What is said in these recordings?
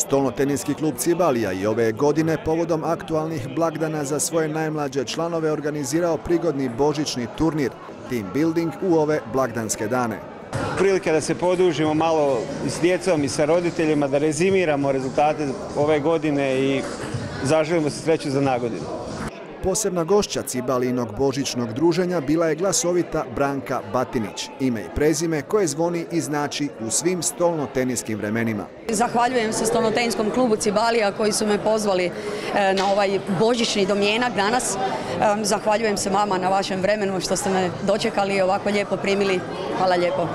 Stolno-teniski klub Cibalija i ove godine povodom aktualnih blagdana za svoje najmlađe članove organizirao prigodni božićni turnir Team Building u ove blagdanske dane. Prilike da se podužimo malo s djecom i sa roditeljima, da rezimiramo rezultate ove godine i zaželimo se sreću za nagodinu. Posebna gošća Cibalinog božićnog druženja bila je glasovita Branka Batinić, ime i prezime koje zvoni i znači u svim stolno-teniskim vremenima. Zahvaljujem se stolno-teniskom klubu Cibalija koji su me pozvali e, na ovaj božićni domjenak danas. E, zahvaljujem se mama na vašem vremenu što ste me dočekali i ovako lijepo primili. Hvala lijepo.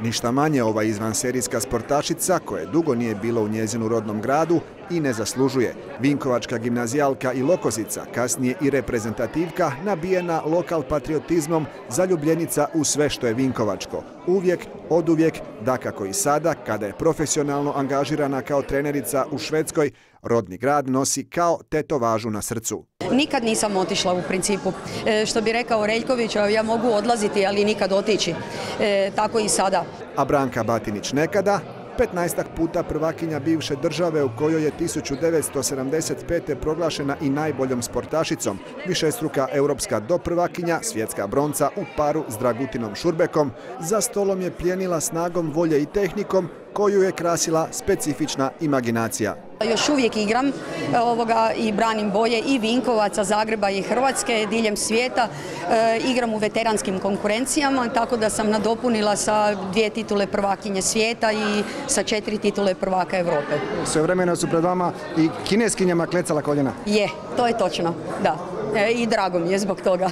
Ništa manje ova izvanserijska sportašica, koje dugo nije bilo u njezinu rodnom gradu, i ne zaslužuje. Vinkovačka gimnazijalka i lokozica, kasnije i reprezentativka, nabijena lokal patriotizmom, zaljubljenica u sve što je Vinkovačko. Uvijek, oduvijek, dakako i sada, kada je profesionalno angažirana kao trenerica u Švedskoj, rodni grad nosi kao tetovažu na srcu. Nikad nisam otišla u principu. E, što bi rekao Reljković, ja mogu odlaziti, ali nikad otići. E, tako i sada. A Branka Batinić nekada 15 puta prvakinja bivše države u kojoj je 1975. proglašena i najboljom sportašicom, višestruka europska doprvakinja, svjetska bronca u paru s Dragutinom Šurbekom, za stolom je plijenila snagom volje i tehnikom koju je krasila specifična imaginacija. Još uvijek igram e, ovoga i branim boje i Vinkovaca, Zagreba i Hrvatske, diljem svijeta. E, igram u veteranskim konkurencijama, tako da sam nadopunila sa dvije titule prvakinje svijeta i sa četiri titule prvaka Europe. Sve vremena su pred vama i kineskinjama klecala koljena. Je, to je točno, da. E, I drago mi je zbog toga.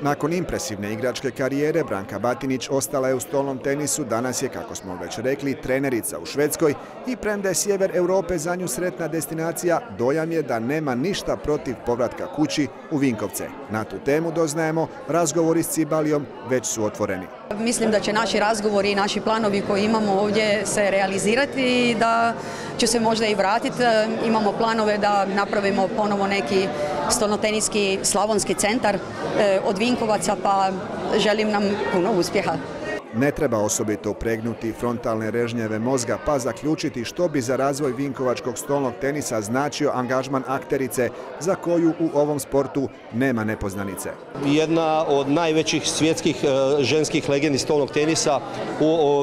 Nakon impresivne igračke karijere, Branka Batinić ostala je u stolnom tenisu, danas je, kako smo već rekli, trenerica u Švedskoj i premda je sjever Europe za nju sretna destinacija, dojam je da nema ništa protiv povratka kući u Vinkovce. Na tu temu doznajemo, razgovori s Cibalijom već su otvoreni. Mislim da će naši razgovori i naši planovi koji imamo ovdje se realizirati i da će se možda i vratiti. Imamo planove da napravimo ponovo neki stolnoteniski slavonski centar e, od Vinkovaca pa želim nam puno uspjeha. Ne treba osobito pregnuti frontalne režnjeve mozga pa zaključiti što bi za razvoj vinkovačkog stolnog tenisa značio angažman akterice za koju u ovom sportu nema nepoznanice. Jedna od najvećih svjetskih e, ženskih legendi stolnog tenisa,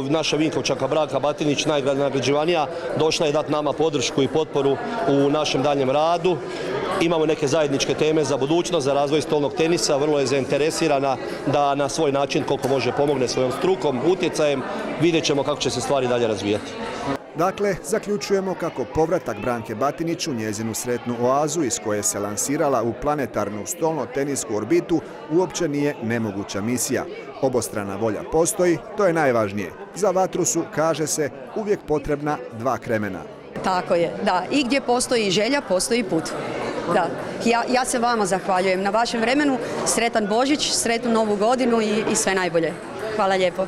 naša Vinkovčaka Braka Batinić, najnagrađivanija, došla je dati nama podršku i potporu u našem daljem radu. Imamo neke zajedničke teme za budućnost, za razvoj stolnog tenisa, vrlo je zainteresirana da na svoj način koliko može pomogne svojom strukom, utjecajem, vidjet ćemo kako će se stvari dalje razvijati. Dakle, zaključujemo kako povratak Branke Batinić u njezinu sretnu oazu iz koje se lansirala u planetarnu stolno-tenisku orbitu uopće nije nemoguća misija. Obostrana volja postoji, to je najvažnije. Za vatru su, kaže se, uvijek potrebna dva kremena. Tako je, da. I gdje postoji želja, postoji put. Da. Ja, ja se vama zahvaljujem na vašem vremenu. Sretan Božić, sretnu Novu godinu i, i sve najbolje. Hvala lijepo.